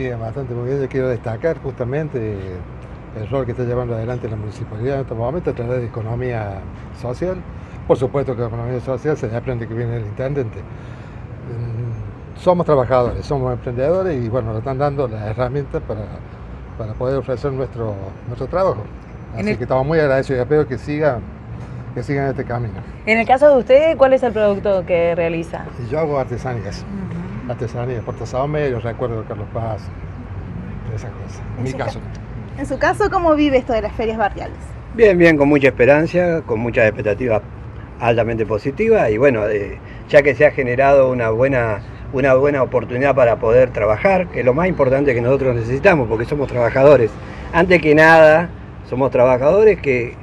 Bien, bastante muy bien. Yo quiero destacar justamente el rol que está llevando adelante la municipalidad en estos momentos a través de economía social. Por supuesto que la economía social se aprende que viene el intendente. Mm, somos trabajadores, somos emprendedores y bueno, nos están dando las herramientas para, para poder ofrecer nuestro, nuestro trabajo. Así que estamos muy agradecidos y espero que sigan que sigan este camino. En el caso de usted, ¿cuál es el producto que realiza? Yo hago artesanías, artesanías, portasaume, recuerdo de Carlos Paz, esas cosas. En, mi caso. En su caso, ¿cómo vive esto de las ferias barriales? Bien, bien, con mucha esperanza, con muchas expectativas altamente positivas y bueno, ya que se ha generado una buena, una buena oportunidad para poder trabajar, que es lo más importante que nosotros necesitamos, porque somos trabajadores. Antes que nada, somos trabajadores que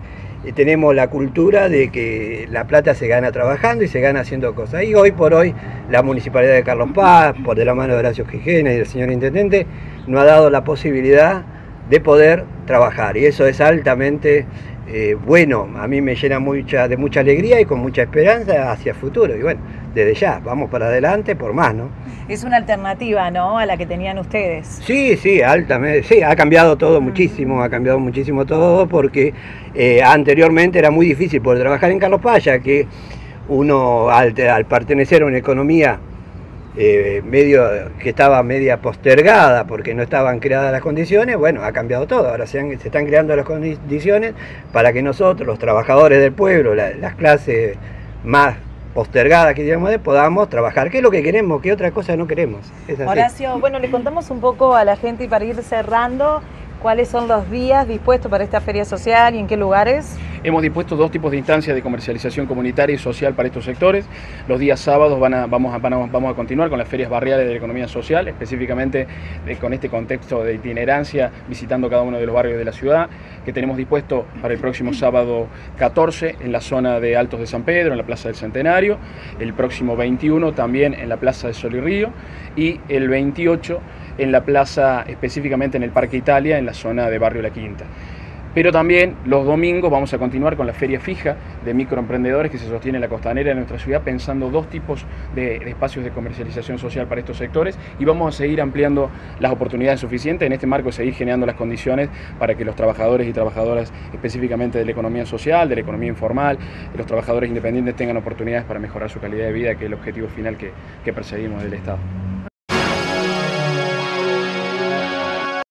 tenemos la cultura de que la plata se gana trabajando y se gana haciendo cosas. Y hoy por hoy la Municipalidad de Carlos Paz, por de la mano de Horacio Gijena y del señor Intendente, nos ha dado la posibilidad de poder trabajar. Y eso es altamente eh, bueno, a mí me llena mucha, de mucha alegría y con mucha esperanza hacia el futuro. Y bueno, desde ya, vamos para adelante por más, ¿no? Es una alternativa, ¿no? A la que tenían ustedes. Sí, sí, altamente. Sí, ha cambiado todo muchísimo, ha cambiado muchísimo todo porque eh, anteriormente era muy difícil poder trabajar en Carlos Paya, que uno al, al pertenecer a una economía eh, medio que estaba media postergada porque no estaban creadas las condiciones, bueno, ha cambiado todo, ahora se, están creando las condiciones para que nosotros, los trabajadores del pueblo, las clases más postergadas que digamos podamos trabajar, ¿Qué es lo que queremos, ¿Qué otra cosa no queremos. Horacio, bueno, le contamos un poco a la gente y para ir cerrando, ¿Cuáles son los días dispuestos para esta feria social y en qué lugares? Hemos dispuesto dos tipos de instancias de comercialización comunitaria y social para estos sectores. Los días sábados vamos a continuar con las ferias barriales de la economía social, específicamente con este contexto de itinerancia, visitando cada uno de los barrios de la ciudad, que tenemos dispuesto para el próximo sábado 14 en la zona de Altos de San Pedro, en la Plaza del Centenario, el próximo 21 también en la Plaza de Sol y Río y el 28 en la plaza, específicamente en el Parque Italia, en la zona de Barrio La Quinta. Pero también los domingos vamos a continuar con la feria fija de microemprendedores que se sostiene en la costanera de nuestra ciudad, pensando dos tipos de, espacios de comercialización social para estos sectores y vamos a seguir ampliando las oportunidades suficientes, en este marco seguir generando las condiciones para que los trabajadores y trabajadoras específicamente de la economía social, de la economía informal, los trabajadores independientes tengan oportunidades para mejorar su calidad de vida, que es el objetivo final que perseguimos del Estado.